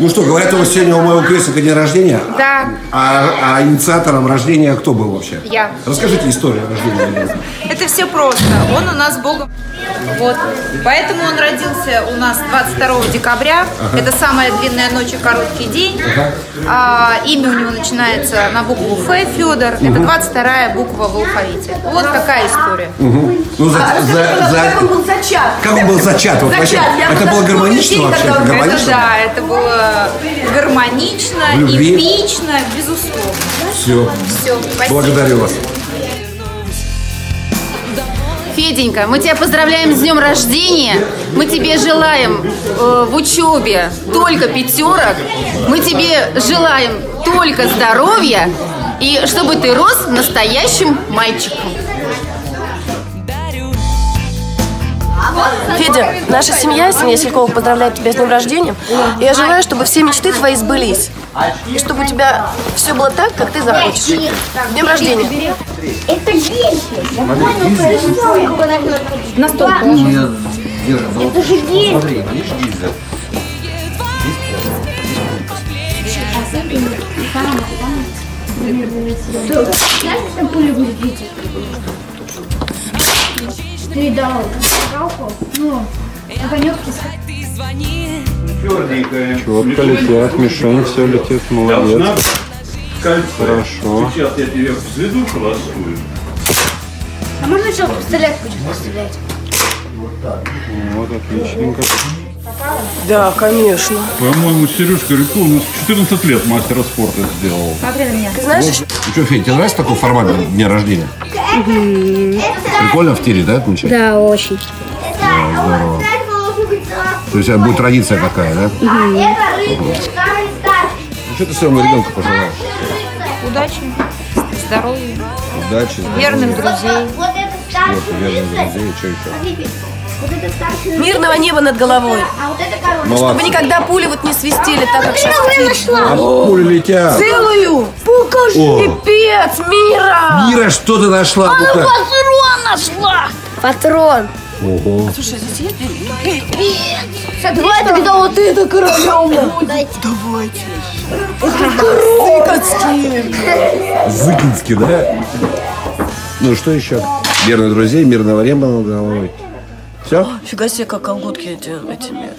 Ну что, говорят, у вас сегодня у моего крестника день рождения? Да. А, а инициатором рождения кто был вообще? Я. Расскажите историю рождения. Это все просто. Он у нас Богом. Вот. Поэтому он родился у нас 22 декабря. Это самая длинная ночь и короткий день. А, имя у него начинается на букву Ф, Федор. Это 22 буква в алфавите. Вот такая история. Мгм. Ну, за, А за- за- как он был зачат? как он был зачат? Вот вообще, Зачат. Я это было гармонично день, вообще? Это он- гармонично? Это да, это было гармонично, эпично, безусловно. Все. Все, спасибо. Благодарю вас. Феденька, мы тебя поздравляем с днем рождения. Мы тебе желаем э, в учебе только пятерок. Мы тебе желаем только здоровья. И чтобы ты рос настоящим мальчиком. Федя, наша семья, семья Селькова поздравляет тебя с днем рождения. Я желаю, чтобы все мечты твои сбылись. И чтобы у тебя все было так, как ты захочешь. С днем рождения. Это происходит. На стол Это же там пуля будет лететь? Ты дал галку? Ну, огонек Черненькая. Четко летят, мишень, все летит, молодец. кольцо. Хорошо. Сейчас я тебе взведу холостую. А можно еще пострелять будет пострелять? Вот, отличненько. Да, конечно. По-моему, Сережка Рябко у нас 14 лет мастера спорта сделал. Ты знаешь, Ну что, Федя, тебе нравится такой формат дня рождения? Прикольно в тире, да, отмечать? Да, очень. Здорово. То есть это будет традиция такая, да? Старший. Ну, что ты своему ребенку пожелаешь? Удачи, здоровья, Удачи, верных друзей. Вот это старший Вот, верных рыцарь. друзей, что еще? Смотрите, вот это старший рыцарь, мирного неба над головой. а вот это корона. Молодцы. Чтобы никогда пули вот не свистели так, как сейчас. А пули летят. Целую! Покажи! О. Пипец, Мира! Мира, что ты нашла? Ну-ка. Патрон нашла! Патрон. Ого. Давай тогда вот это королем будет. Зыкинский, да? Ну, что еще? Верных друзей, мирного неба над головой. Все? Фига себе, как колготки эти, этими